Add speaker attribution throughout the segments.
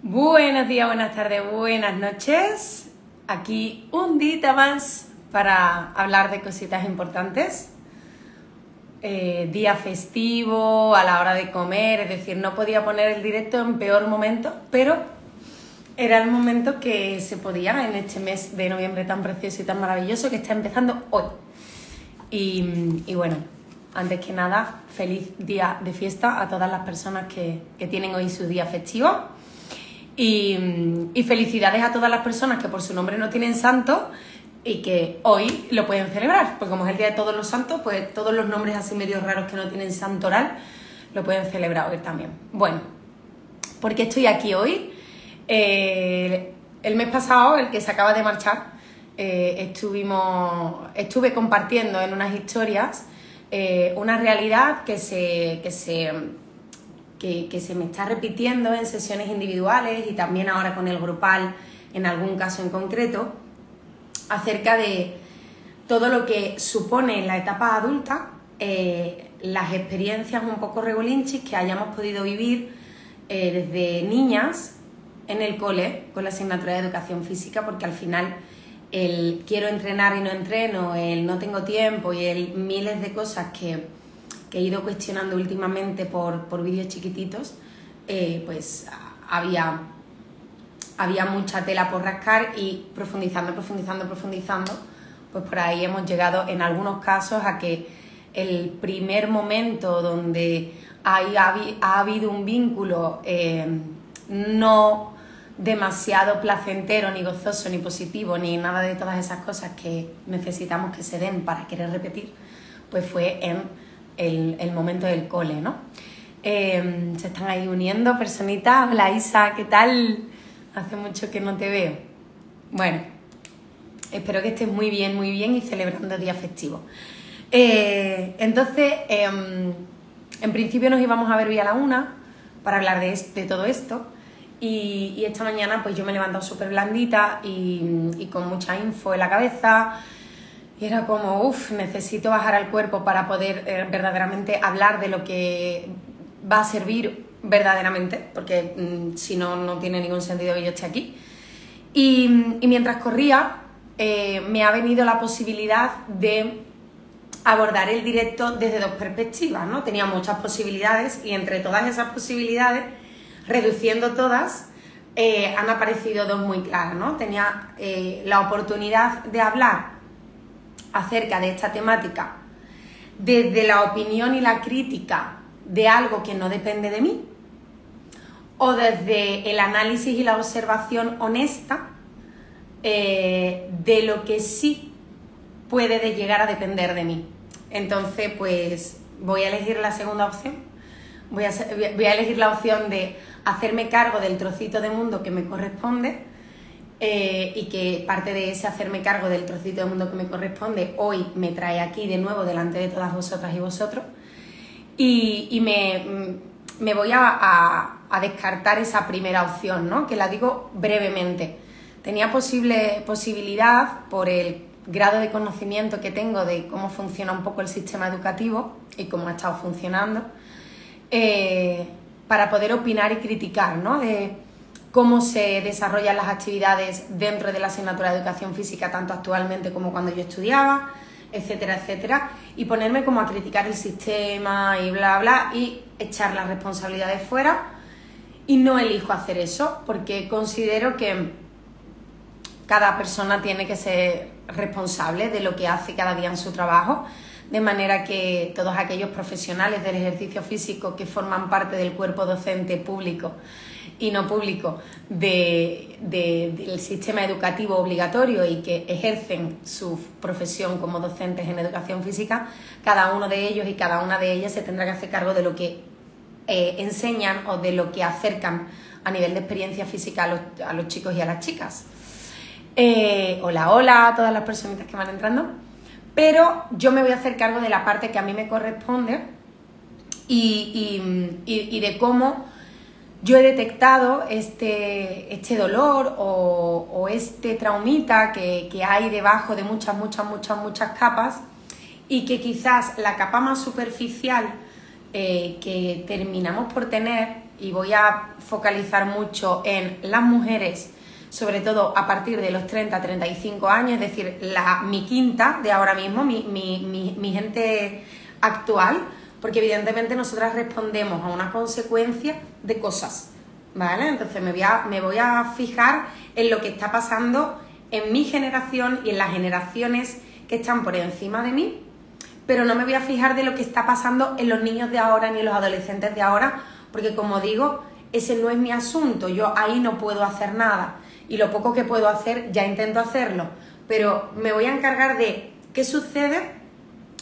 Speaker 1: Buenos días, buenas tardes, buenas noches. Aquí un día más para hablar de cositas importantes. Eh, día festivo, a la hora de comer, es decir, no podía poner el directo en peor momento, pero era el momento que se podía en este mes de noviembre tan precioso y tan maravilloso que está empezando hoy. Y, y bueno, antes que nada, feliz día de fiesta a todas las personas que, que tienen hoy su día festivo. Y, y, felicidades a todas las personas que por su nombre no tienen santo y que hoy lo pueden celebrar, porque como es el Día de Todos los Santos, pues todos los nombres así medio raros que no tienen santo oral lo pueden celebrar hoy también. Bueno, ¿por qué estoy aquí hoy? El mes pasado, el que se acaba de marchar, eh, estuvimos, estuve compartiendo en unas historias eh, una realidad que se, que, se, que, se me está repitiendo en sesiones individuales y también ahora con el grupal en algún caso en concreto acerca de todo lo que supone en la etapa adulta eh, las experiencias un poco regulinchis que hayamos podido vivir eh, desde niñas en el cole con la asignatura de educación física, porque al final el quiero entrenar y no entreno, el no tengo tiempo y el miles de cosas que, que he ido cuestionando últimamente por, por vídeos chiquititos, eh, pues había había mucha tela por rascar y profundizando, profundizando, profundizando, pues por ahí hemos llegado en algunos casos a que el primer momento donde hay, ha, habido un vínculo eh, no demasiado placentero, ni gozoso, ni positivo, ni nada de todas esas cosas que necesitamos que se den para querer repetir, pues fue en el, momento del cole, ¿no? Eh, se están ahí uniendo personitas. Hola Isa, ¿qué tal? Hace mucho que no te veo. Bueno, espero que estés muy bien, muy bien y celebrando día festivo. Eh, entonces, eh, en principio nos íbamos a ver hoy a la una para hablar de, de todo esto. Y, esta mañana pues yo me he levantado súper blandita y, con mucha info en la cabeza. Y era como, uff, necesito bajar al cuerpo para poder eh, verdaderamente hablar de lo que va a servir verdaderamente, porque mmm, si no, no tiene ningún sentido que yo esté aquí. Y, y mientras corría, eh, me ha venido la posibilidad de abordar el directo desde dos perspectivas, ¿no? Tenía muchas posibilidades y entre todas esas posibilidades, reduciendo todas, eh, han aparecido dos muy claras, ¿no? Tenía la oportunidad de hablar acerca de esta temática desde la opinión y la crítica de algo que no depende de mí o desde el análisis y la observación honesta eh, de lo que sí puede de llegar a depender de mí. Entonces, pues voy a elegir la segunda opción. Voy a, voy a elegir la opción de hacerme cargo del trocito de mundo que me corresponde eh, y que parte de ese hacerme cargo del trocito de mundo que me corresponde hoy me trae aquí de nuevo delante de todas vosotras y vosotros y, y me, me, voy a, a, descartar esa primera opción, ¿no? que la digo brevemente. Tenía posible posibilidad por el grado de conocimiento que tengo de cómo funciona un poco el sistema educativo y cómo ha estado funcionando, eh, para poder opinar y criticar ¿no? Cómo se desarrollan las actividades dentro de la asignatura de educación física, tanto actualmente como cuando yo estudiaba, etcétera, etcétera, y ponerme como a criticar el sistema y bla, bla, y echar las responsabilidades fuera. Y no elijo hacer eso porque considero que cada persona tiene que ser responsable de lo que hace cada día en su trabajo, de manera que todos aquellos profesionales del ejercicio físico que forman parte del cuerpo docente público y no público de, de, del sistema educativo obligatorio y que ejercen su profesión como docentes en educación física, cada uno de ellos y cada una de ellas se tendrá que hacer cargo de lo que eh, enseñan o de lo que acercan a nivel de experiencia física a los, a los chicos y a las chicas. Eh, hola, hola a todas las personitas que van entrando. Pero yo me voy a hacer cargo de la parte que a mí me corresponde y, y, y, y de cómo yo he detectado este, este dolor o, este traumita que, que, hay debajo de muchas, muchas, muchas, muchas capas y que quizás la capa más superficial eh, que terminamos por tener y voy a focalizar mucho en las mujeres, sobre todo a partir de los 30-35 años, es decir, la, mi quinta de ahora mismo, mi, mi gente actual, porque evidentemente nosotras respondemos a una consecuencia de cosas, ¿vale? Entonces me voy a, me voy a fijar en lo que está pasando en mi generación y en las generaciones que están por encima de mí, pero no me voy a fijar de lo que está pasando en los niños de ahora ni en los adolescentes de ahora, porque como digo, ese no es mi asunto, yo ahí no puedo hacer nada y lo poco que puedo hacer ya intento hacerlo, pero me voy a encargar de qué sucede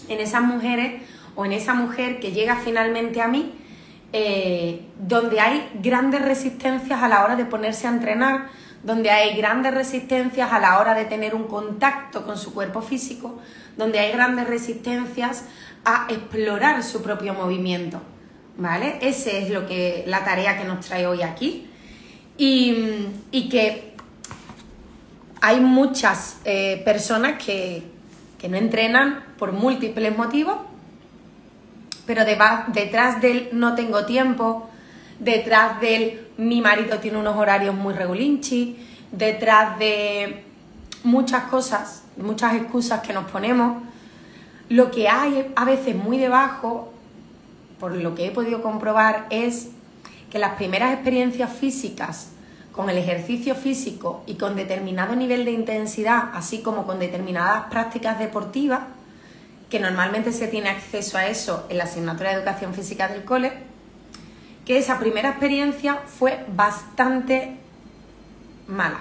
Speaker 1: en esas mujeres o en esa mujer que llega finalmente a mí, eh, donde hay grandes resistencias a la hora de ponerse a entrenar, donde hay grandes resistencias a la hora de tener un contacto con su cuerpo físico, donde hay grandes resistencias a explorar su propio movimiento. ¿Vale? Esa es lo que, la tarea que nos trae hoy aquí. Y, que hay muchas eh, personas que, que no entrenan por múltiples motivos, pero detrás del no tengo tiempo, detrás del mi marido tiene unos horarios muy regulinchi, detrás de muchas cosas, muchas excusas que nos ponemos, lo que hay a veces muy debajo, por lo que he podido comprobar, es que las primeras experiencias físicas con el ejercicio físico y con determinado nivel de intensidad, así como con determinadas prácticas deportivas, que normalmente se tiene acceso a eso en la asignatura de educación física del cole, que esa primera experiencia fue bastante mala,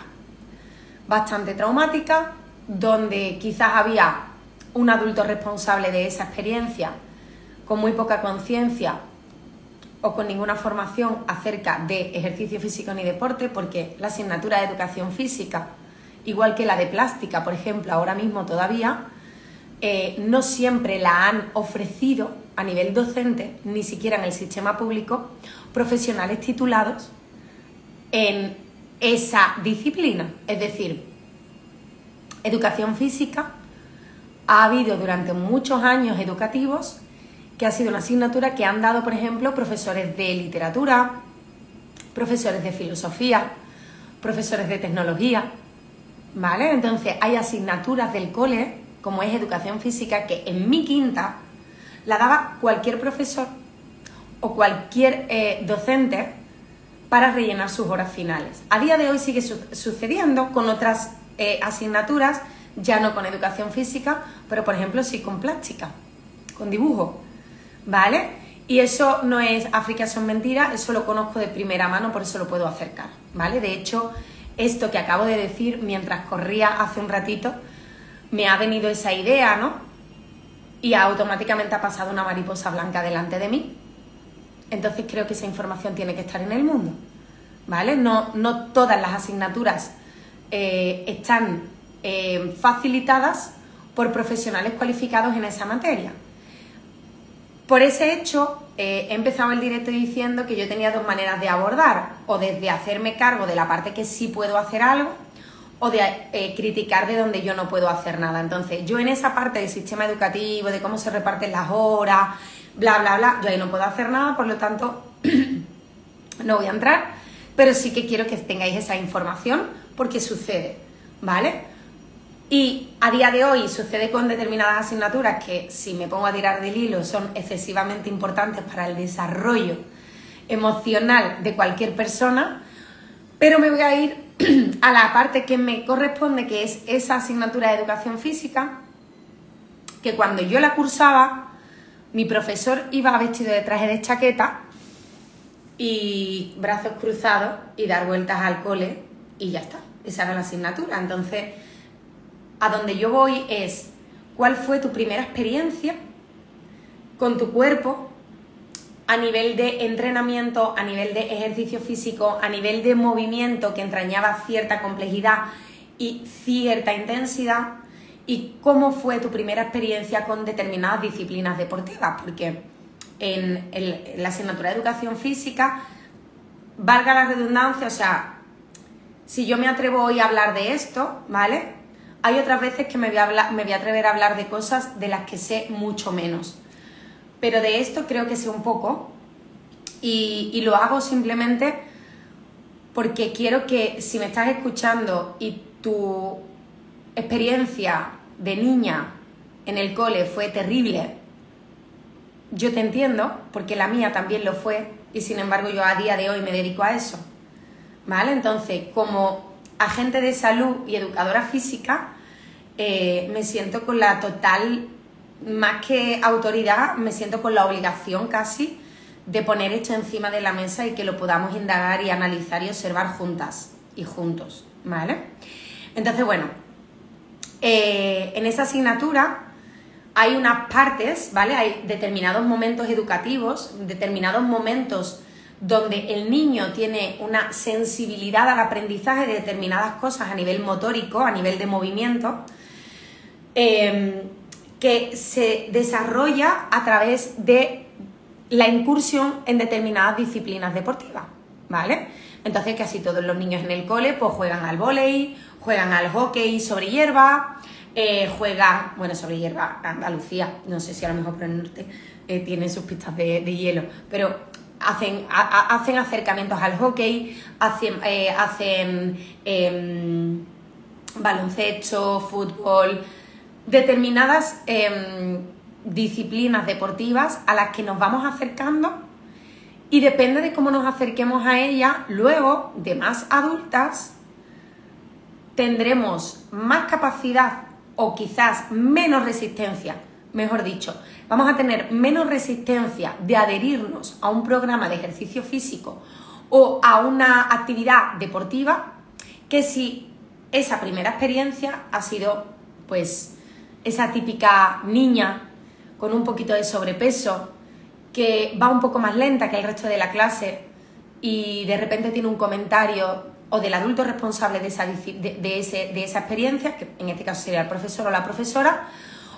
Speaker 1: bastante traumática, donde quizás había un adulto responsable de esa experiencia con muy poca conciencia o con ninguna formación acerca de ejercicio físico ni deporte, porque la asignatura de educación física, igual que la de plástica, por ejemplo, ahora mismo todavía, eh, no siempre la han ofrecido a nivel docente, ni siquiera en el sistema público, profesionales titulados en esa disciplina. Es decir, educación física ha habido durante muchos años educativos que ha sido una asignatura que han dado, por ejemplo, profesores de literatura, profesores de filosofía, profesores de tecnología, ¿vale? Entonces hay asignaturas del cole como es educación física, que en mi quinta la daba cualquier profesor o cualquier eh, docente para rellenar sus horas finales. A día de hoy sigue sucediendo con otras eh, asignaturas, ya no con educación física, pero por ejemplo sí con plástica, con dibujo, ¿vale? Y eso no es África son mentiras, eso lo conozco de primera mano, por eso lo puedo acercar, ¿vale? De hecho, esto que acabo de decir mientras corría hace un ratito, me ha venido esa idea, ¿no? Y automáticamente ha pasado una mariposa blanca delante de mí. Entonces creo que esa información tiene que estar en el mundo, ¿vale? No, no todas las asignaturas eh, están eh, facilitadas por profesionales cualificados en esa materia. Por ese hecho, eh, he empezado el directo diciendo que yo tenía dos maneras de abordar, o desde hacerme cargo de la parte que sí puedo hacer algo, o de eh, criticar de donde yo no puedo hacer nada. Entonces, yo en esa parte del sistema educativo, de cómo se reparten las horas, bla, bla, bla, yo ahí no puedo hacer nada, por lo tanto, no voy a entrar, pero sí que quiero que tengáis esa información porque sucede, ¿vale? Y a día de hoy sucede con determinadas asignaturas que, si me pongo a tirar del hilo, son excesivamente importantes para el desarrollo emocional de cualquier persona, pero me voy a ir a la parte que me corresponde, que es esa asignatura de educación física, que cuando yo la cursaba, mi profesor iba vestido de traje de chaqueta y brazos cruzados y dar vueltas al cole y ya está. Esa era la asignatura. Entonces, a donde yo voy es, ¿cuál fue tu primera experiencia con tu cuerpo a nivel de entrenamiento, a nivel de ejercicio físico, a nivel de movimiento que entrañaba cierta complejidad y cierta intensidad, y cómo fue tu primera experiencia con determinadas disciplinas deportivas, porque en, la asignatura de educación física, valga la redundancia, o sea, si yo me atrevo hoy a hablar de esto, ¿vale? Hay otras veces que me voy a atrever a hablar de cosas de las que sé mucho menos pero de esto creo que sé un poco Y, lo hago simplemente porque quiero que si me estás escuchando y tu experiencia de niña en el cole fue terrible, yo te entiendo, porque la mía también lo fue, y sin embargo yo a día de hoy me dedico a eso. ¿Vale? Entonces, como agente de salud y educadora física, eh, me siento con la total, más que autoridad, me siento con la obligación casi de poner esto encima de la mesa y que lo podamos indagar y analizar y observar juntas y juntos, ¿vale? Entonces, bueno, eh, en esa asignatura hay unas partes, ¿vale? Hay determinados momentos educativos, determinados momentos donde el niño tiene una sensibilidad al aprendizaje de determinadas cosas a nivel motórico, a nivel de movimiento, em, que se desarrolla a través de la incursión en determinadas disciplinas deportivas, ¿vale? Entonces casi todos los niños en el cole pues juegan al vóley, juegan al hockey sobre hierba, eh, juegan, bueno, sobre hierba, Andalucía, no sé si a lo mejor por el norte eh, tienen sus pistas de, hielo, pero hacen, hacen acercamientos al hockey, hacen, eh, hacen em, baloncesto, fútbol, determinadas em, disciplinas deportivas a las que nos vamos acercando y depende de cómo nos acerquemos a ellas, luego de más adultas tendremos más capacidad o quizás menos resistencia, mejor dicho, vamos a tener menos resistencia de adherirnos a un programa de ejercicio físico o a una actividad deportiva que si esa primera experiencia ha sido pues esa típica niña con un poquito de sobrepeso que va un poco más lenta que el resto de la clase y de repente tiene un comentario o del adulto responsable de esa, de, ese, de esa experiencia, que en este caso sería el profesor o la profesora,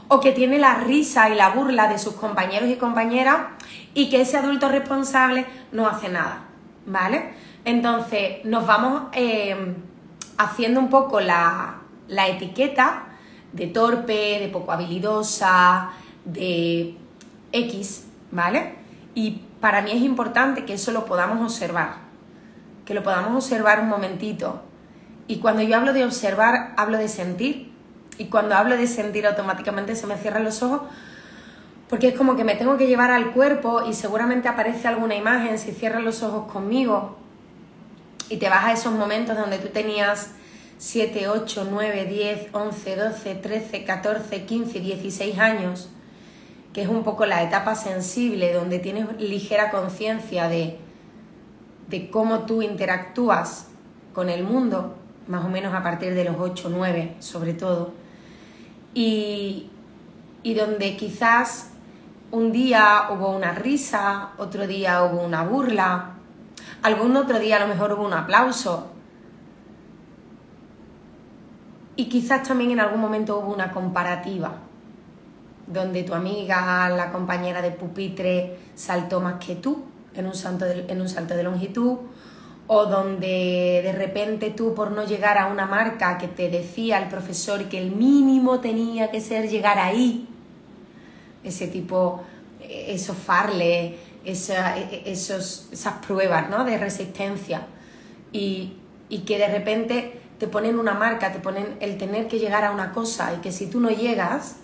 Speaker 1: o que tiene la risa y la burla de sus compañeros y compañeras y que ese adulto responsable no hace nada, ¿vale? Entonces nos vamos eh, haciendo un poco la, la etiqueta de torpe, de poco habilidosa, de X, ¿vale? Y para mí es importante que eso lo podamos observar que lo podamos observar un momentito. Y cuando yo hablo de observar, hablo de sentir. Y cuando hablo de sentir, automáticamente se me cierran los ojos porque es como que me tengo que llevar al cuerpo y seguramente aparece alguna imagen si cierras los ojos conmigo y te vas a esos momentos donde tú tenías 7, 8, 9, 10, 11, 12, 13, 14, 15, 16 años, que es un poco la etapa sensible donde tienes ligera conciencia de de cómo tú interactúas con el mundo, más o menos a partir de los 8, 9 sobre todo, y, y donde quizás un día hubo una risa, otro día hubo una burla, algún otro día a lo mejor hubo un aplauso, y quizás también en algún momento hubo una comparativa, donde tu amiga, la compañera de pupitre, saltó más que tú en un, salto de, en un salto de longitud o donde de repente tú por no llegar a una marca que te decía el profesor que el mínimo tenía que ser llegar ahí, ese tipo, esos farles, esa, esos, esas pruebas ¿no? de resistencia y, y que de repente te ponen una marca, te ponen el tener que llegar a una cosa y que si tú no llegas,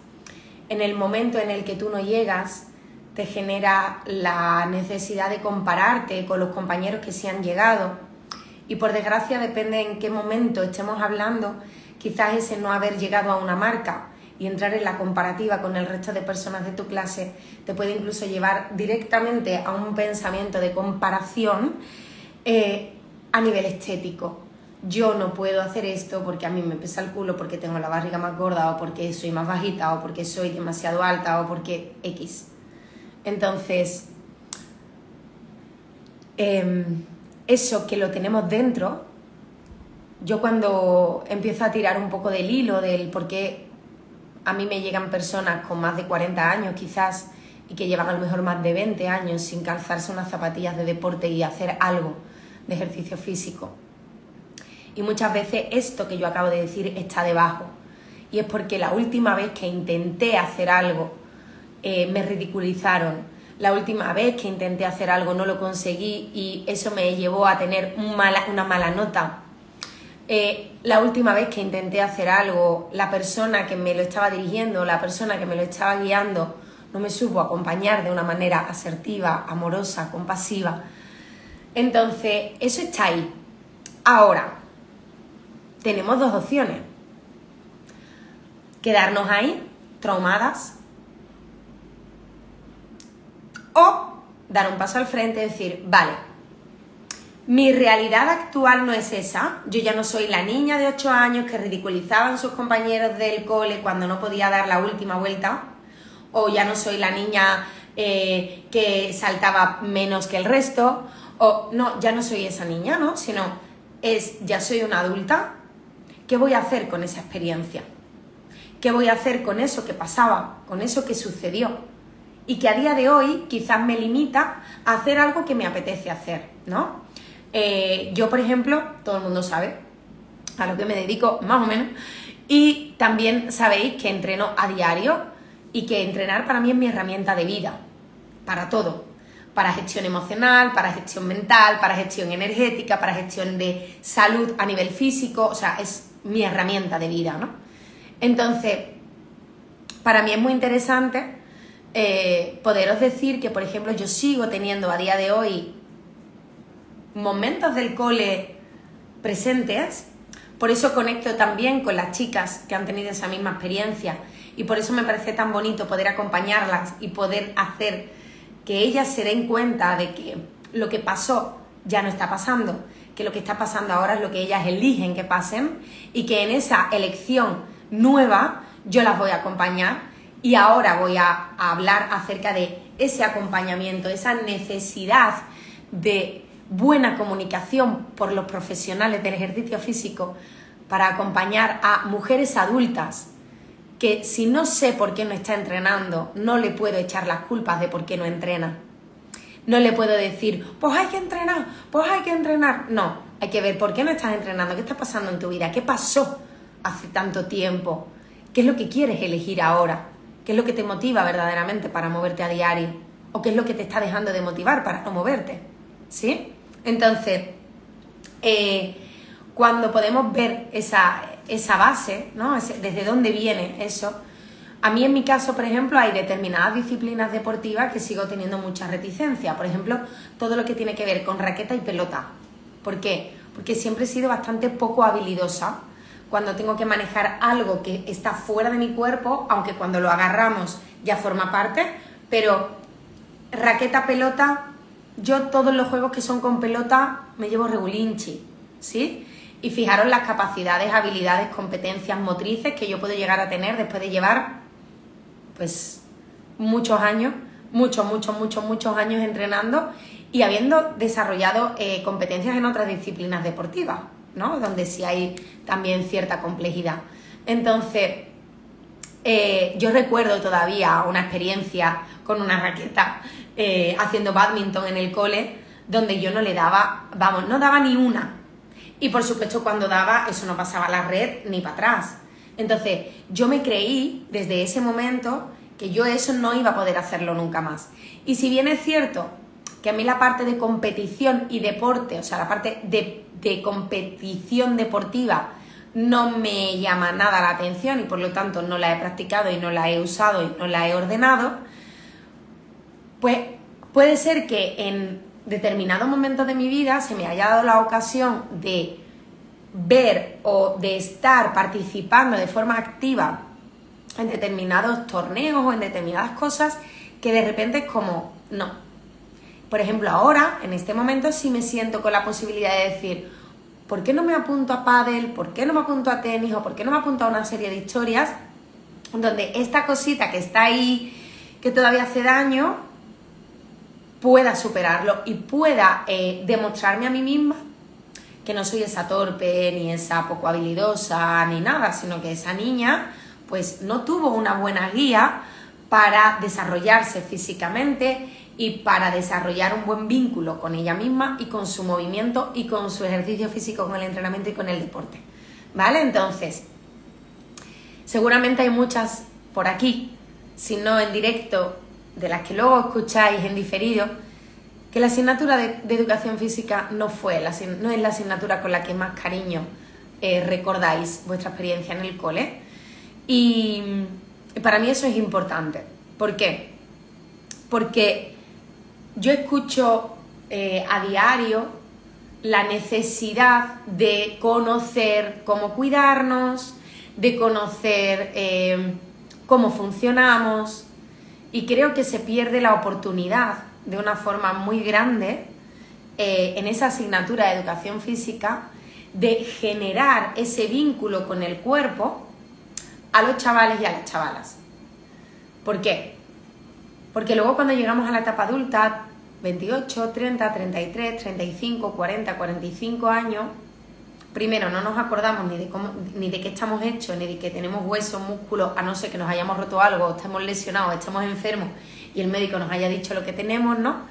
Speaker 1: en el momento en el que tú no llegas, te genera la necesidad de compararte con los compañeros que se han llegado. Y por desgracia depende en qué momento estemos hablando, quizás ese no haber llegado a una marca y entrar en la comparativa con el resto de personas de tu clase te puede incluso llevar directamente a un pensamiento de comparación eh, a nivel estético. Yo no puedo hacer esto porque a mí me pesa el culo, porque tengo la barriga más gorda o porque soy más bajita o porque soy demasiado alta o porque X. Entonces, em, eso que lo tenemos dentro, yo cuando empiezo a tirar un poco del hilo del por qué a mí me llegan personas con más de 40 años quizás y que llevan a lo mejor más de 20 años sin calzarse unas zapatillas de deporte y hacer algo de ejercicio físico. Y muchas veces esto que yo acabo de decir está debajo. Y es porque la última vez que intenté hacer algo eh, me ridiculizaron, la última vez que intenté hacer algo no lo conseguí y eso me llevó a tener una mala nota. Eh, la última vez que intenté hacer algo, la persona que me lo estaba dirigiendo, la persona que me lo estaba guiando, no me supo acompañar de una manera asertiva, amorosa, compasiva. Entonces, eso está ahí. Ahora, tenemos dos opciones. Quedarnos ahí, traumadas, o dar un paso al frente y decir, vale, mi realidad actual no es esa. Yo ya no soy la niña de 8 años que ridiculizaban sus compañeros del cole cuando no podía dar la última vuelta. O ya no soy la niña eh, que saltaba menos que el resto. O no, ya no soy esa niña, ¿no? Sino es, ya soy una adulta. ¿Qué voy a hacer con esa experiencia? ¿Qué voy a hacer con eso que pasaba? Con eso que sucedió? Y que a día de hoy quizás me limita a hacer algo que me apetece hacer, ¿no? Eh, yo, por ejemplo, todo el mundo sabe a lo que me dedico, más o menos, y también sabéis que entreno a diario y que entrenar para mí es mi herramienta de vida, para todo, para gestión emocional, para gestión mental, para gestión energética, para gestión de salud a nivel físico, o sea, es mi herramienta de vida, ¿no? Entonces, para mí es muy interesante eh, poderos decir que, por ejemplo, yo sigo teniendo a día de hoy momentos del cole presentes, por eso conecto también con las chicas que han tenido esa misma experiencia. Y por eso me parece tan bonito poder acompañarlas y poder hacer que ellas se den cuenta de que lo que pasó ya no está pasando, que lo que está pasando ahora es lo que ellas eligen que pasen y que en esa elección nueva yo las voy a acompañar y ahora voy a, hablar acerca de ese acompañamiento, esa necesidad de buena comunicación por los profesionales del ejercicio físico para acompañar a mujeres adultas que si no sé por qué no está entrenando, no le puedo echar las culpas de por qué no entrena. No le puedo decir, pues hay que entrenar, pues hay que entrenar. No, hay que ver por qué no estás entrenando, qué está pasando en tu vida, qué pasó hace tanto tiempo, qué es lo que quieres elegir ahora, qué es lo que te motiva verdaderamente para moverte a diario o qué es lo que te está dejando de motivar para no moverte. ¿Sí? Entonces, eh, cuando podemos ver esa, base, ¿no? desde dónde viene eso, a mí en mi caso, por ejemplo, hay determinadas disciplinas deportivas que sigo teniendo mucha reticencia. Por ejemplo, todo lo que tiene que ver con raqueta y pelota. ¿Por qué? Porque siempre he sido bastante poco habilidosa cuando tengo que manejar algo que está fuera de mi cuerpo, aunque cuando lo agarramos ya forma parte, pero raqueta, pelota, yo todos los juegos que son con pelota me llevo regulinchi, ¿sí? Y fijaros las capacidades, habilidades, competencias motrices que yo puedo llegar a tener después de llevar, pues, muchos años, muchos, muchos, muchos, muchos años entrenando y habiendo desarrollado eh, competencias en otras disciplinas deportivas, ¿no? Donde sí hay también cierta complejidad. Entonces, eh, yo recuerdo todavía una experiencia con una raqueta eh, haciendo badminton en el cole, donde yo no le daba, vamos, no daba ni una. Y por supuesto cuando daba, eso no pasaba la red ni para atrás. Entonces, yo me creí desde ese momento que yo eso no iba a poder hacerlo nunca más. Y si bien es cierto que a mí la parte de competición y deporte, o sea, la parte de, de competición deportiva, no me llama nada la atención y por lo tanto no la he practicado y no la he usado y no la he ordenado, pues puede ser que en determinado momento de mi vida se me haya dado la ocasión de ver o de estar participando de forma activa en determinados torneos o en determinadas cosas que de repente es como, no. Por ejemplo, ahora, en este momento, sí me siento con la posibilidad de decir, ¿por qué no me apunto a pádel? ¿Por qué no me apunto a tenis? ¿O por qué no me apunto a una serie de historias donde esta cosita que está ahí, que todavía hace daño, pueda superarlo y pueda eh, demostrarme a mí misma que no soy esa torpe, ni esa poco habilidosa, ni nada, sino que esa niña pues no tuvo una buena guía para desarrollarse físicamente y para desarrollar un buen vínculo con ella misma y con su movimiento y con su ejercicio físico, con el entrenamiento y con el deporte. ¿Vale? Entonces, seguramente hay muchas por aquí, si no en directo de las que luego escucháis en diferido, que la asignatura de, educación física no fue, la, no es la asignatura con la que más cariño eh, recordáis vuestra experiencia en el cole. Y, para mí eso es importante. ¿Por qué? Porque yo escucho eh, a diario la necesidad de conocer cómo cuidarnos, de conocer eh, cómo funcionamos y creo que se pierde la oportunidad de una forma muy grande eh, en esa asignatura de educación física de generar ese vínculo con el cuerpo a los chavales y a las chavalas. ¿Por qué? Porque luego cuando llegamos a la etapa adulta, 28, 30, 33, 35, 40, 45 años, primero no nos acordamos ni de cómo, ni de qué estamos hechos, ni de que tenemos huesos, músculos, a no ser que nos hayamos roto algo, estemos lesionados, estemos enfermos y el médico nos haya dicho lo que tenemos, ¿no?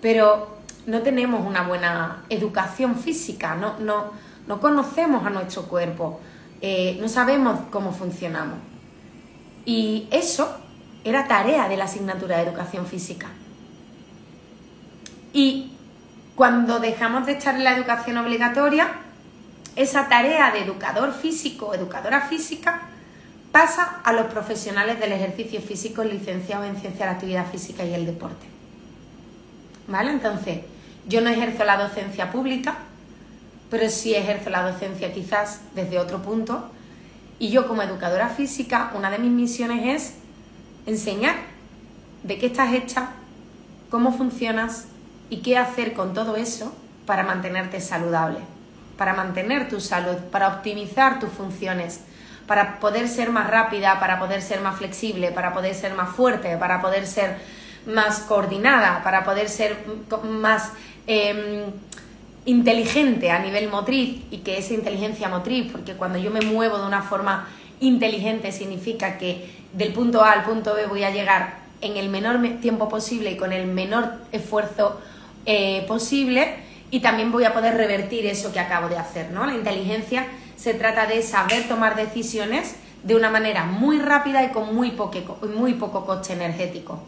Speaker 1: Pero no tenemos una buena educación física, no, no, no conocemos a nuestro cuerpo, eh, no sabemos cómo funcionamos. Y eso era tarea de la asignatura de educación física. Y cuando dejamos de estar en la educación obligatoria, esa tarea de educador físico, educadora física, pasa a los profesionales del ejercicio físico licenciados en ciencia de la actividad física y el deporte. ¿Vale? Entonces, yo no ejerzo la docencia pública, pero sí ejerzo la docencia quizás desde otro punto. Y yo como educadora física, una de mis misiones es enseñar de qué estás hecha, cómo funcionas y qué hacer con todo eso para mantenerte saludable, para mantener tu salud, para optimizar tus funciones, para poder ser más rápida, para poder ser más flexible, para poder ser más fuerte, para poder ser más coordinada, para poder ser más em, inteligente a nivel motriz y que esa inteligencia motriz, porque cuando yo me muevo de una forma inteligente significa que del punto A al punto B voy a llegar en el menor tiempo posible y con el menor esfuerzo eh, posible y también voy a poder revertir eso que acabo de hacer, ¿no? La inteligencia se trata de saber tomar decisiones de una manera muy rápida y con muy, muy poco coste energético.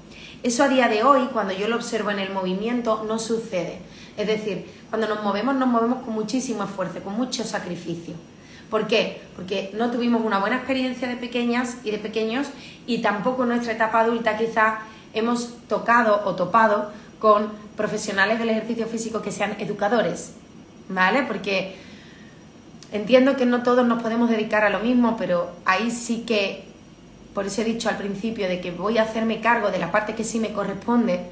Speaker 1: Eso a día de hoy, cuando yo lo observo en el movimiento, no sucede. Es decir, cuando nos movemos, nos movemos con muchísimo esfuerzo, con mucho sacrificio. ¿Por qué? Porque no tuvimos una buena experiencia de pequeñas y de pequeños y tampoco en nuestra etapa adulta quizá hemos tocado o topado con profesionales del ejercicio físico que sean educadores, ¿vale? Porque entiendo que no todos nos podemos dedicar a lo mismo, pero ahí sí que, por eso he dicho al principio de que voy a hacerme cargo de la parte que sí me corresponde,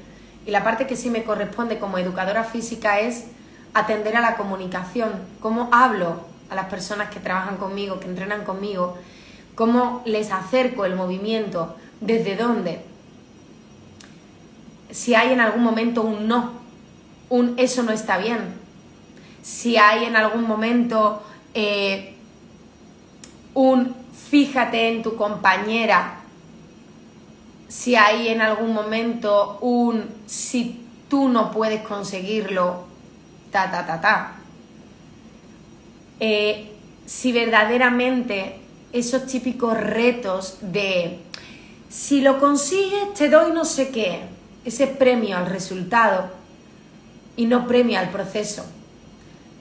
Speaker 1: y la parte que sí me corresponde como educadora física es atender a la comunicación, cómo hablo a las personas que trabajan conmigo, que entrenan conmigo, cómo les acerco el movimiento, desde dónde, si hay en algún momento un no, un eso no está bien, si hay en algún momento eh, un fíjate en tu compañera, si hay en algún momento un si tú no puedes conseguirlo, ta, ta, ta, ta. Eh, si verdaderamente esos típicos retos de si lo consigues te doy no sé qué, ese premio al resultado y no premio al proceso.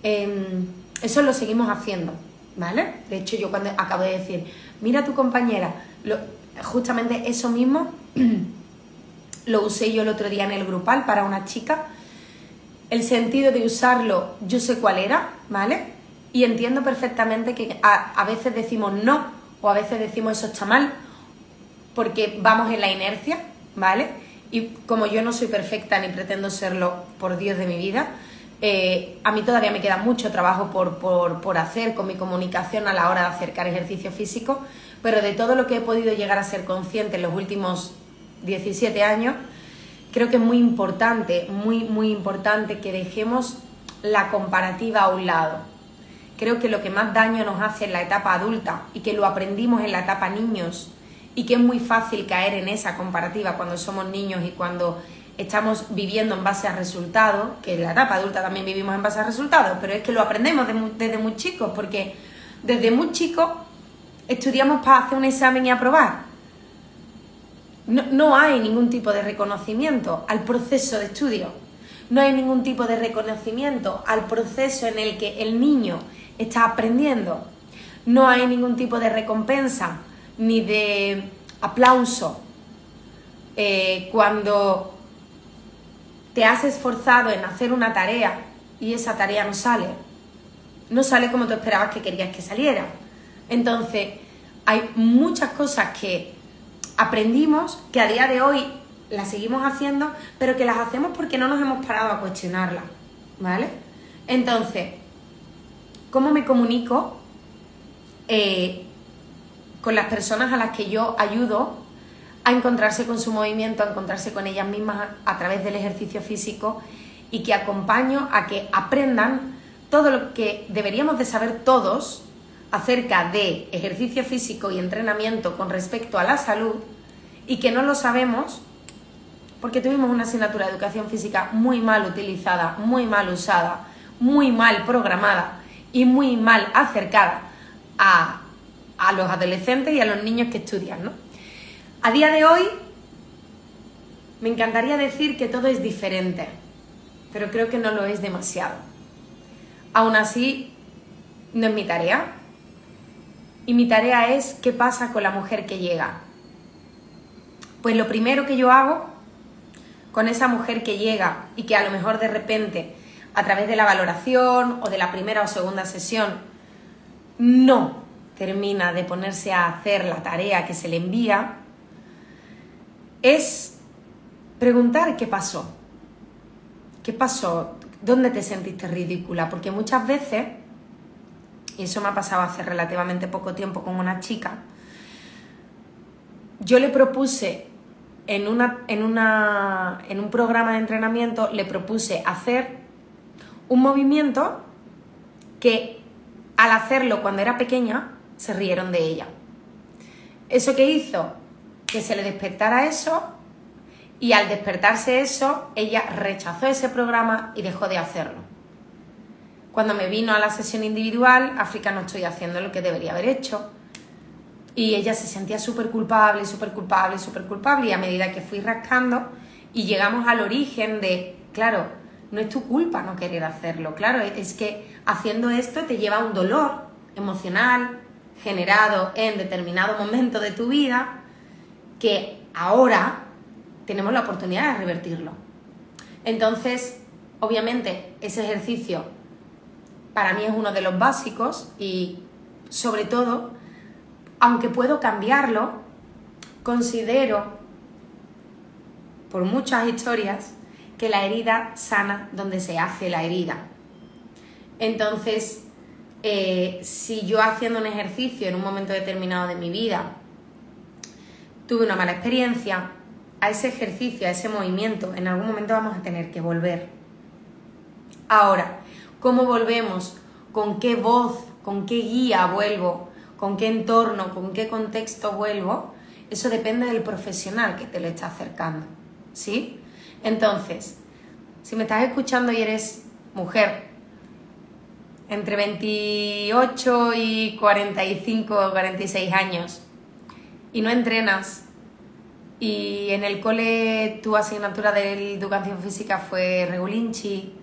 Speaker 1: Em, eso lo seguimos haciendo, ¿vale? De hecho, yo cuando acabo de decir, mira tu compañera, justamente eso mismo lo usé yo el otro día en el grupal para una chica. El sentido de usarlo, yo sé cuál era, ¿vale? Y entiendo perfectamente que a, a veces decimos no o a veces decimos eso está mal porque vamos en la inercia, ¿vale? y como yo no soy perfecta ni pretendo serlo por Dios de mi vida, eh, a mí todavía me queda mucho trabajo por, hacer con mi comunicación a la hora de acercar ejercicio físico, pero de todo lo que he podido llegar a ser consciente en los últimos 17 años, creo que es muy importante, muy, muy importante que dejemos la comparativa a un lado. Creo que lo que más daño nos hace en la etapa adulta y que lo aprendimos en la etapa niños y que es muy fácil caer en esa comparativa cuando somos niños y cuando estamos viviendo en base a resultados, que en la etapa adulta también vivimos en base a resultados, pero es que lo aprendemos desde muy chicos, porque desde muy chicos estudiamos para hacer un examen y aprobar. no, hay ningún tipo de reconocimiento al proceso de estudio. No hay ningún tipo de reconocimiento al proceso en el que el niño está aprendiendo. No hay ningún tipo de recompensa ni de aplauso eh, cuando te has esforzado en hacer una tarea y esa tarea no sale. No sale como tú esperabas que querías que saliera. Entonces, hay muchas cosas que aprendimos que a día de hoy las seguimos haciendo, pero que las hacemos porque no nos hemos parado a cuestionarlas, ¿vale? Entonces, ¿cómo me comunico eh, con las personas a las que yo ayudo a encontrarse con su movimiento, a encontrarse con ellas mismas a través del ejercicio físico y que acompaño a que aprendan todo lo que deberíamos de saber todos acerca de ejercicio físico y entrenamiento con respecto a la salud y que no lo sabemos porque tuvimos una asignatura de educación física muy mal utilizada, muy mal usada, muy mal programada y muy mal acercada a, los adolescentes y a los niños que estudian. ¿no? A día de hoy me encantaría decir que todo es diferente, pero creo que no lo es demasiado. Aún así, no es mi tarea, y mi tarea es qué pasa con la mujer que llega. Pues lo primero que yo hago con esa mujer que llega y que a lo mejor de repente a través de la valoración o de la primera o segunda sesión no termina de ponerse a hacer la tarea que se le envía, es preguntar qué pasó. ¿Qué pasó? ¿Dónde te sentiste ridícula? Porque muchas veces y eso me ha pasado hace relativamente poco tiempo con una chica, yo le propuse en, una, en, una, en un programa de entrenamiento, le propuse hacer un movimiento que al hacerlo cuando era pequeña se rieron de ella. ¿Eso que hizo? Que se le despertara eso y al despertarse eso, ella rechazó ese programa y dejó de hacerlo. Cuando me vino a la sesión individual, África no estoy haciendo lo que debería haber hecho. Y ella se sentía súper culpable, súper culpable, súper culpable. Y a medida que fui rascando y llegamos al origen de, claro, no es tu culpa no querer hacerlo. Claro, es que haciendo esto te lleva a un dolor emocional generado en determinado momento de tu vida que ahora tenemos la oportunidad de revertirlo. Entonces, obviamente, ese ejercicio para mí es uno de los básicos y sobre todo, aunque puedo cambiarlo, considero, por muchas historias, que la herida sana donde se hace la herida. Entonces, eh, si yo haciendo un ejercicio en un momento determinado de mi vida tuve una mala experiencia, a ese ejercicio, a ese movimiento, en algún momento vamos a tener que volver. Ahora, cómo volvemos, con qué voz, con qué guía vuelvo, con qué entorno, con qué contexto vuelvo, eso depende del profesional que te lo está acercando. ¿Sí? Entonces, si me estás escuchando y eres mujer, entre 28 y 45 o 46 años, y no entrenas, y en el cole tu asignatura de educación física fue regulinchi,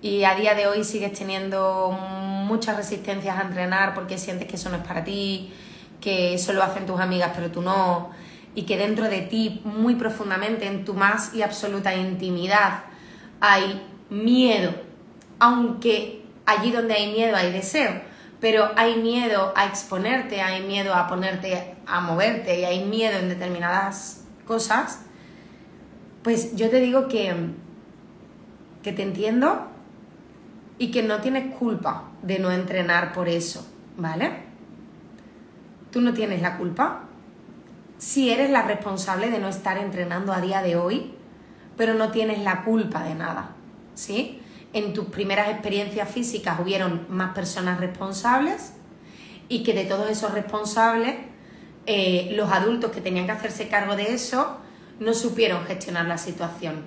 Speaker 1: y a día de hoy sigues teniendo muchas resistencias a entrenar porque sientes que eso no es para ti, que eso lo hacen tus amigas pero tú no, y que dentro de ti, muy profundamente, en tu más y absoluta intimidad, hay miedo, aunque allí donde hay miedo hay deseo, pero hay miedo a exponerte, hay miedo a ponerte a moverte y hay miedo en determinadas cosas, pues yo te digo que, que te entiendo, y que no tienes culpa de no entrenar por eso, ¿vale? Tú no tienes la culpa. Si eres la responsable de no estar entrenando a día de hoy, pero no tienes la culpa de nada, ¿sí? En tus primeras experiencias físicas hubieron más personas responsables y que de todos esos responsables, eh, los adultos que tenían que hacerse cargo de eso no supieron gestionar la situación.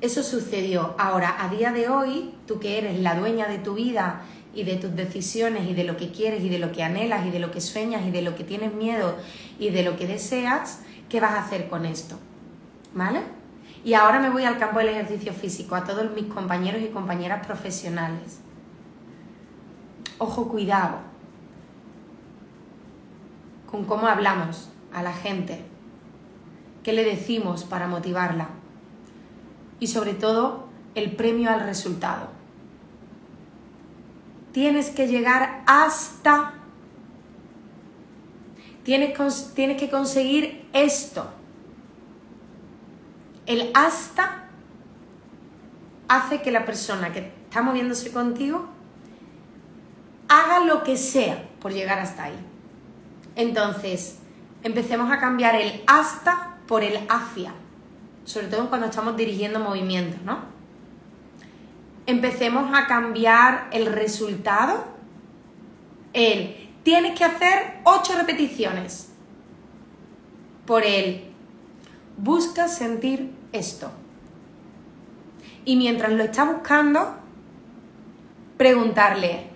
Speaker 1: Eso sucedió. Ahora, a día de hoy, tú que eres la dueña de tu vida y de tus decisiones y de lo que quieres y de lo que anhelas y de lo que sueñas y de lo que tienes miedo y de lo que deseas, qué vas a hacer con esto. ¿Vale? Y ahora me voy al campo del ejercicio físico, a todos mis compañeros y compañeras profesionales. Ojo, cuidado con cómo hablamos a la gente, qué le decimos para motivarla y sobre todo el premio al resultado. Tienes que llegar hasta... Tienes, tienes que conseguir esto. El hasta hace que la persona que está moviéndose contigo haga lo que sea por llegar hasta ahí. Entonces, empecemos a cambiar el hasta por el hacia, sobre todo cuando estamos dirigiendo movimientos, ¿no? Empecemos a cambiar el resultado, el tienes que hacer 8 repeticiones, por el busca sentir esto. Y mientras lo está buscando, preguntarle,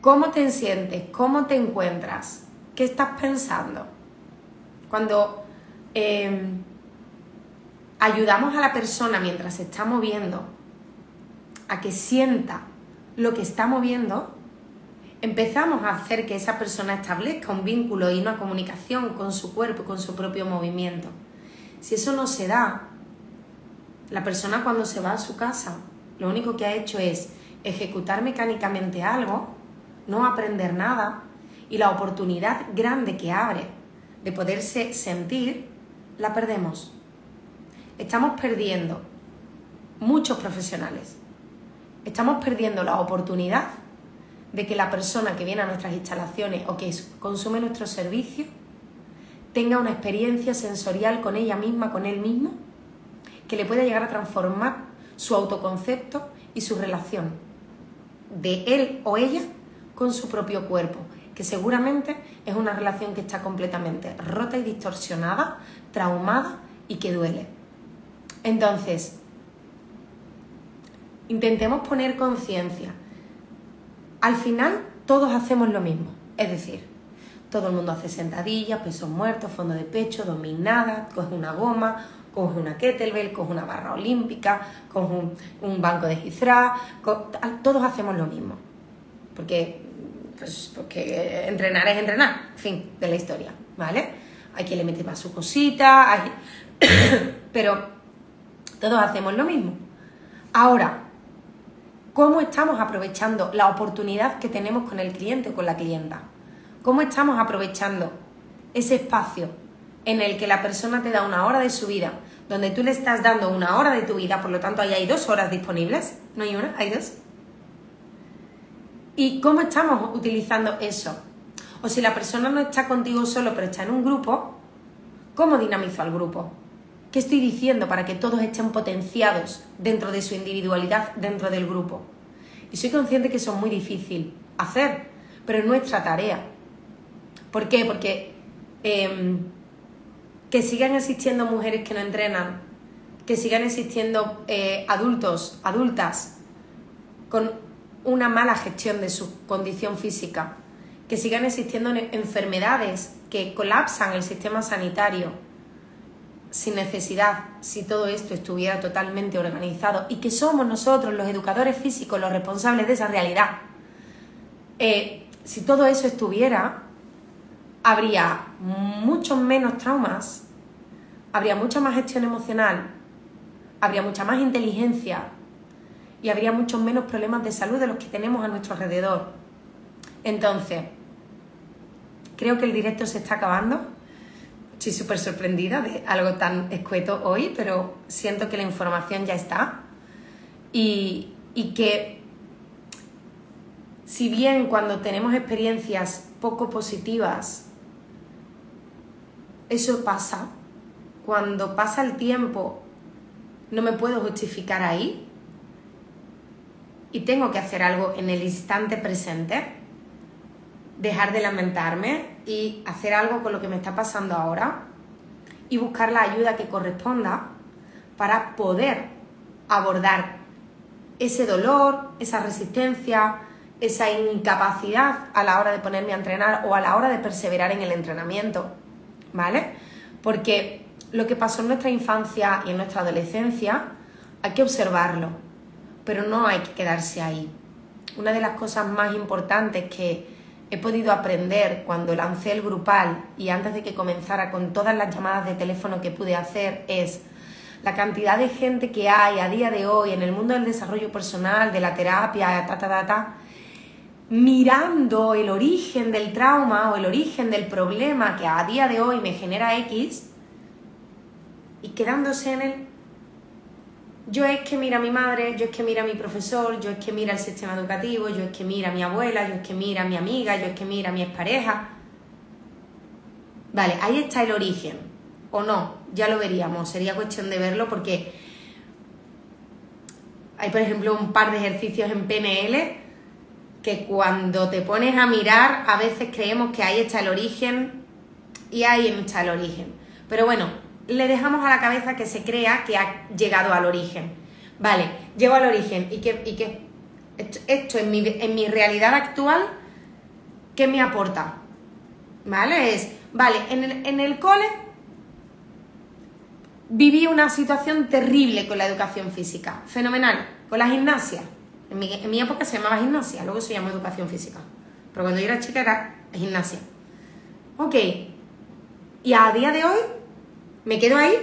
Speaker 1: ¿cómo te sientes? ¿Cómo te encuentras? ¿Qué estás pensando? Cuando em, ayudamos a la persona mientras se está moviendo a que sienta lo que está moviendo, empezamos a hacer que esa persona establezca un vínculo y una comunicación con su cuerpo, con su propio movimiento. Si eso no se da, la persona cuando se va a su casa, lo único que ha hecho es ejecutar mecánicamente algo, no aprender nada, y la oportunidad grande que abre de poderse sentir, la perdemos. Estamos perdiendo muchos profesionales. Estamos perdiendo la oportunidad de que la persona que viene a nuestras instalaciones o que consume nuestro servicio tenga una experiencia sensorial con ella misma, con él mismo, que le pueda llegar a transformar su autoconcepto y su relación de él o ella con su propio cuerpo que seguramente es una relación que está completamente rota y distorsionada, traumada y que duele. Entonces, intentemos poner conciencia. Al final, todos hacemos lo mismo. Es decir, todo el mundo hace sentadillas, pesos muertos, fondo de pecho, dominada, coge una goma, coge una kettlebell, coge una barra olímpica, coge un, banco de gizra, todos hacemos lo mismo. Porque pues porque entrenar es entrenar, fin, de la historia, ¿vale? Hay quien le mete más su cosita, hay... pero todos hacemos lo mismo. Ahora, ¿cómo estamos aprovechando la oportunidad que tenemos con el cliente o con la clienta? ¿Cómo estamos aprovechando ese espacio en el que la persona te da una hora de su vida, donde tú le estás dando una hora de tu vida, por lo tanto ahí hay dos horas disponibles, no hay una, hay dos, ¿Y cómo estamos utilizando eso? O si la persona no está contigo solo, pero está en un grupo, ¿cómo dinamizo al grupo? ¿Qué estoy diciendo para que todos estén potenciados dentro de su individualidad, dentro del grupo? Y soy consciente que eso es muy difícil hacer, pero es nuestra tarea. ¿Por qué? Porque em, que sigan existiendo mujeres que no entrenan, que sigan existiendo eh, adultos, adultas, con una mala gestión de su condición física, que sigan existiendo enfermedades que colapsan el sistema sanitario sin necesidad, si todo esto estuviera totalmente organizado y que somos nosotros, los educadores físicos, los responsables de esa realidad. Eh, si todo eso estuviera, habría muchos menos traumas, habría mucha más gestión emocional, habría mucha más inteligencia, y habría muchos menos problemas de salud de los que tenemos a nuestro alrededor. Entonces, creo que el directo se está acabando. Estoy súper sorprendida de algo tan escueto hoy, pero siento que la información ya está. Y, y que si bien cuando tenemos experiencias poco positivas, eso pasa, cuando pasa el tiempo no me puedo justificar ahí, y tengo que hacer algo en el instante presente, dejar de lamentarme y hacer algo con lo que me está pasando ahora y buscar la ayuda que corresponda para poder abordar ese dolor, esa resistencia, esa incapacidad a la hora de ponerme a entrenar o a la hora de perseverar en el entrenamiento, ¿vale? Porque lo que pasó en nuestra infancia y en nuestra adolescencia hay que observarlo, pero no hay que quedarse ahí. Una de las cosas más importantes que he podido aprender cuando lancé el grupal y antes de que comenzara con todas las llamadas de teléfono que pude hacer es la cantidad de gente que hay a día de hoy en el mundo del desarrollo personal, de la terapia, ta, ta, ta, ta, mirando el origen del trauma o el origen del problema que a día de hoy me genera X y quedándose en él. Yo es que mira a mi madre, yo es que mira a mi profesor, yo es que mira el sistema educativo, yo es que mira a mi abuela, yo es que mira a mi amiga, yo es que mira a mi expareja. Vale, ahí está el origen. O no, ya lo veríamos, sería cuestión de verlo porque hay, por ejemplo, un par de ejercicios en PNL que cuando te pones a mirar, a veces creemos que ahí está el origen y ahí está el origen. Pero bueno, le dejamos a la cabeza que se crea que ha llegado al origen. Vale, llego al origen y que, y que esto, en, mi, en mi realidad actual, ¿qué me aporta? ¿Vale? Es, vale, en el, en el cole viví una situación terrible con la educación física, fenomenal, con la gimnasia. En mi, en mi época se llamaba gimnasia, luego se llamó educación física. Pero cuando yo era chica era gimnasia. Ok, y a día de hoy, ¿me quedo ahí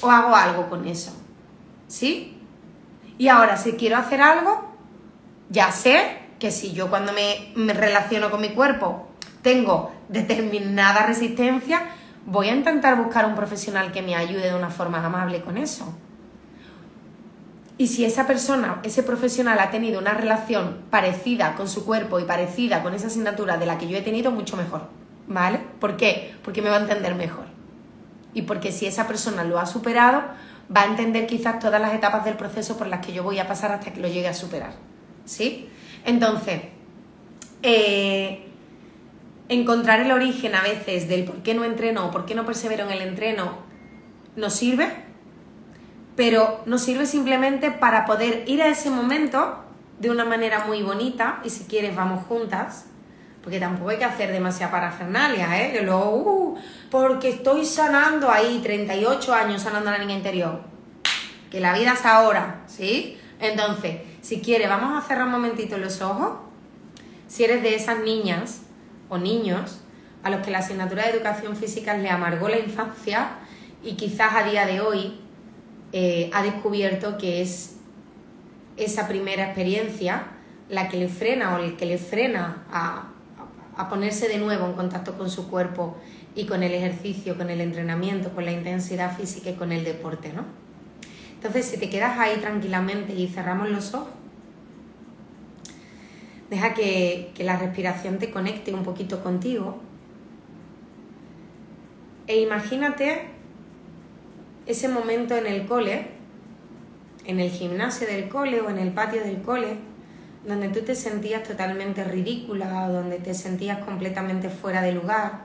Speaker 1: o hago algo con eso? ¿Sí? Y ahora, si quiero hacer algo, ya sé que si yo cuando me, relaciono con mi cuerpo tengo determinada resistencia, voy a intentar buscar un profesional que me ayude de una forma amable con eso. Y si esa persona, ese profesional ha tenido una relación parecida con su cuerpo y parecida con esa asignatura de la que yo he tenido, mucho mejor. ¿Vale? ¿Por qué? Porque me va a entender mejor. Y porque si esa persona lo ha superado, va a entender quizás todas las etapas del proceso por las que yo voy a pasar hasta que lo llegue a superar. ¿Sí? Entonces, eh, encontrar el origen a veces del por qué no entreno o por qué no persevero en el entreno nos sirve, pero nos sirve simplemente para poder ir a ese momento de una manera muy bonita y si quieres vamos juntas, porque tampoco hay que hacer demasiada parafernalia, ¿eh? Que luego, uh, porque estoy sanando ahí 38 años sanando a la niña interior, que la vida es ahora, ¿sí? Entonces, si quieres, vamos a cerrar un momentito los ojos. Si eres de esas niñas o niños a los que la asignatura de educación física le amargó la infancia y quizás a día de hoy eh, ha descubierto que es esa primera experiencia la que le frena o el que le frena a, a ponerse de nuevo en contacto con su cuerpo y con el ejercicio, con el entrenamiento, con la intensidad física y con el deporte, ¿no? Entonces, si te quedas ahí tranquilamente y cerramos los ojos, Deja que, la respiración te conecte un poquito contigo. E imagínate ese momento en el cole, en el gimnasio del cole o en el patio del cole, donde tú te sentías totalmente ridícula, donde te sentías completamente fuera de lugar.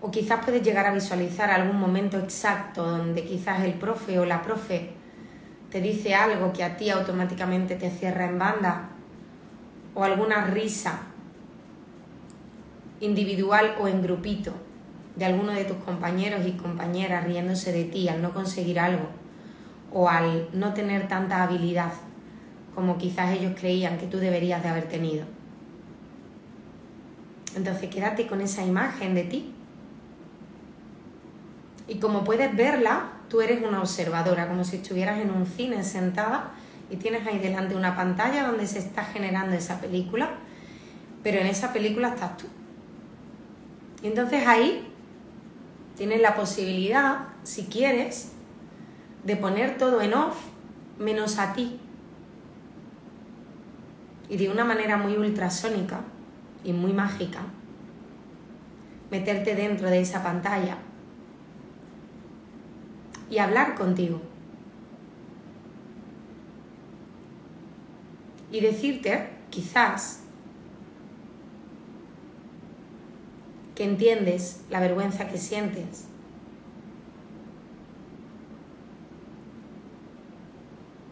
Speaker 1: O quizás puedes llegar a visualizar algún momento exacto donde quizás el profe o la profe te dice algo que a ti automáticamente te cierra en banda o alguna risa individual o en grupito de alguno de tus compañeros y compañeras riéndose de ti al no conseguir algo o al no tener tanta habilidad como quizás ellos creían que tú deberías de haber tenido. Entonces quédate con esa imagen de ti. Y como puedes verla, tú eres una observadora, como si estuvieras en un cine sentada y tienes ahí delante una pantalla donde se está generando esa película, pero en esa película estás tú. Y entonces ahí tienes la posibilidad, si quieres, de poner todo en off menos a ti. Y de una manera muy ultrasónica y muy mágica, meterte dentro de esa pantalla y hablar contigo. y decirte, quizás, que entiendes la vergüenza que sientes.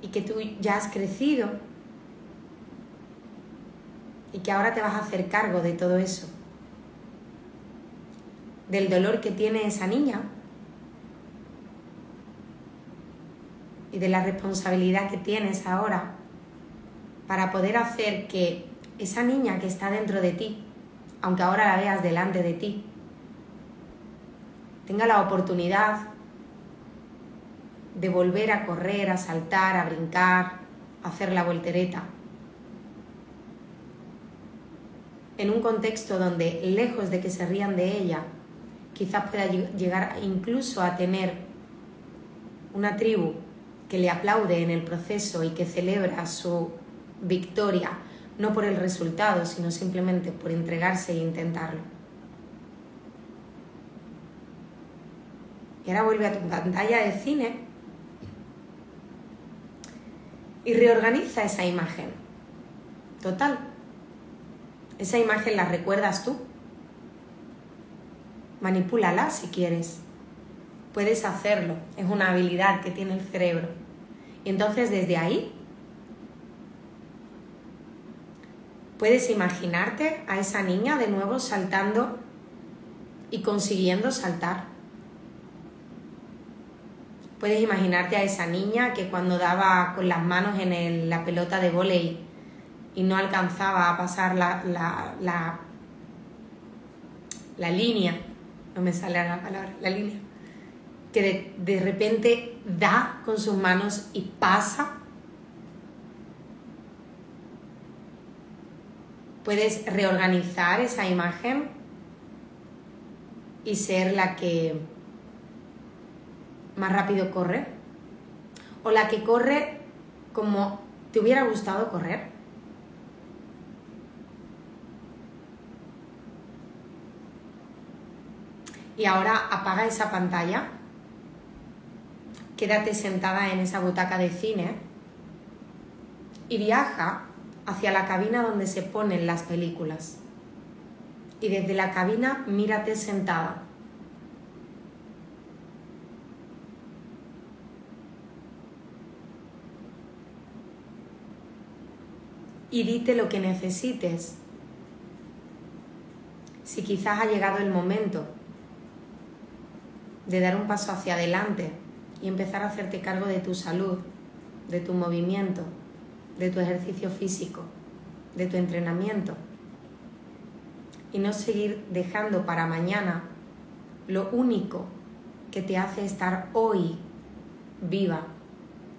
Speaker 1: Y que tú ya has crecido y que ahora te vas a hacer cargo de todo eso. del dolor que tiene esa niña y de la responsabilidad que tienes ahora para poder hacer que esa niña que está dentro de ti, aunque ahora la veas delante de ti, tenga la oportunidad de volver a correr, a saltar, a brincar, a hacer la voltereta. En un contexto donde, lejos de que se rían de ella, quizás pueda llegar incluso a tener una tribu que le aplaude en el proceso y que celebra su victoria, no por el resultado, sino simplemente por entregarse e intentarlo. Y ahora vuelve a tu pantalla de cine y reorganiza esa imagen. Total. Esa imagen la recuerdas tú. Manipúlala si quieres. Puedes hacerlo. Es una habilidad que tiene el cerebro. Y entonces desde ahí puedes imaginarte a esa niña de nuevo saltando y consiguiendo saltar. Puedes imaginarte a esa niña que cuando daba con las manos en la pelota de volei y no alcanzaba a pasar la, la, la, línea, no me sale la palabra, la línea, que de, de repente da con sus manos y pasa. Puedes reorganizar esa imagen y ser la que más rápido corre o la que corre como te hubiera gustado correr. Y ahora apaga esa pantalla, quédate sentada en esa butaca de cine y viaja hacia la cabina donde se ponen las películas. Y desde la cabina mírate sentada y dite lo que necesites. Si quizás ha llegado el momento de dar un paso hacia adelante y empezar a hacerte cargo de tu salud, de tu movimiento, de tu ejercicio físico, de tu entrenamiento. Y no seguir dejando para mañana lo único que te hace estar hoy viva.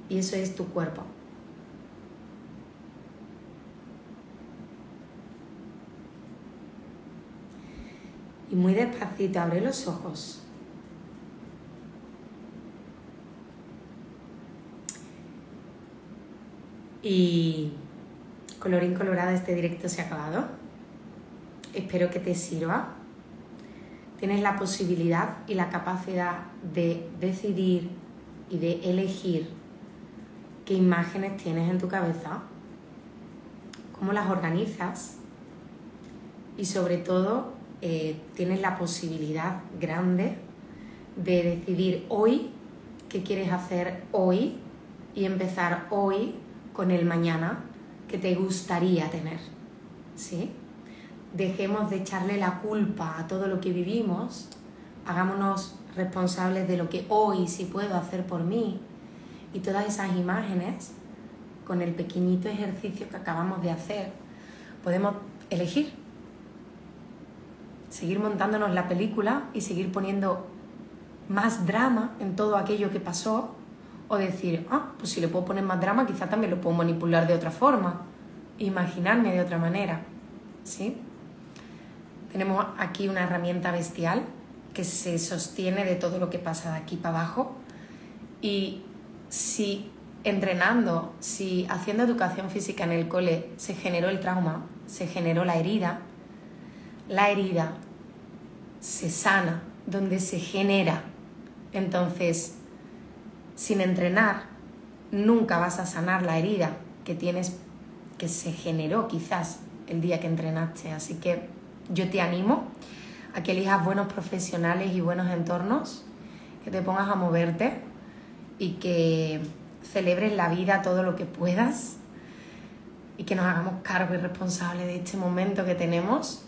Speaker 1: Y eso es tu cuerpo. y muy despacito abre los ojos. Y colorín colorado, este directo se ha acabado. Espero que te sirva. Tienes la posibilidad y la capacidad de decidir y de elegir qué imágenes tienes en tu cabeza, cómo las organizas y sobre todo eh, tienes la posibilidad grande de decidir hoy qué quieres hacer hoy y empezar hoy con el mañana que te gustaría tener. ¿Sí? Dejemos de echarle la culpa a todo lo que vivimos, hagámonos responsables de lo que hoy sí puedo hacer por mí y todas esas imágenes con el pequeñito ejercicio que acabamos de hacer, podemos elegir seguir montándonos la película y seguir poniendo más drama en todo aquello que pasó o decir, ah, pues si le puedo poner más drama, quizá también lo puedo manipular de otra forma, imaginarme de otra manera, ¿sí? Tenemos aquí una herramienta bestial que se sostiene de todo lo que pasa de aquí para abajo y si entrenando, si haciendo educación física en el cole se generó el trauma, se generó la herida, la herida se sana, donde se genera. Entonces, sin entrenar, nunca vas a sanar la herida que tienes, que se generó quizás el día que entrenaste. Así que yo te animo a que elijas buenos profesionales y buenos entornos, que te pongas a moverte y que celebres la vida todo lo que puedas y que nos hagamos cargo y responsables de este momento que tenemos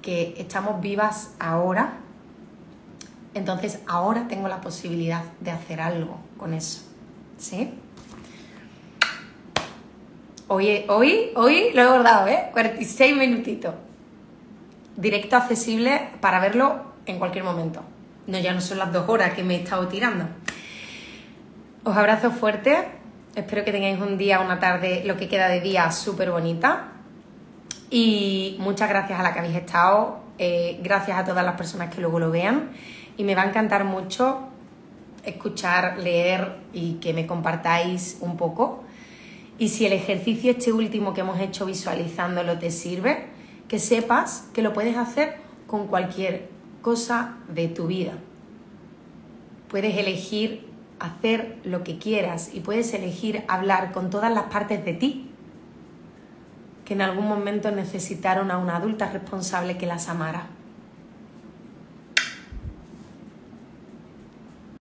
Speaker 1: que estamos vivas ahora Entonces ahora tengo la posibilidad de hacer algo con eso. ¿Sí? Hoy, hoy, hoy lo he bordado, ¿eh? 46 minutitos. Directo accesible para verlo en cualquier momento. No, ya no son las dos horas que me he estado tirando. Os abrazo fuerte. Espero que tengáis un día, una tarde, lo que queda de día súper bonita. Y muchas gracias a la que habéis estado. Eh, gracias a todas las personas que luego lo vean. Y me va a encantar mucho escuchar, leer y que me compartáis un poco. Y si el ejercicio este último que hemos hecho visualizándolo te sirve, que sepas que lo puedes hacer con cualquier cosa de tu vida. Puedes elegir hacer lo que quieras y puedes elegir hablar con todas las partes de ti que en algún momento necesitaron a una adulta responsable que las amara.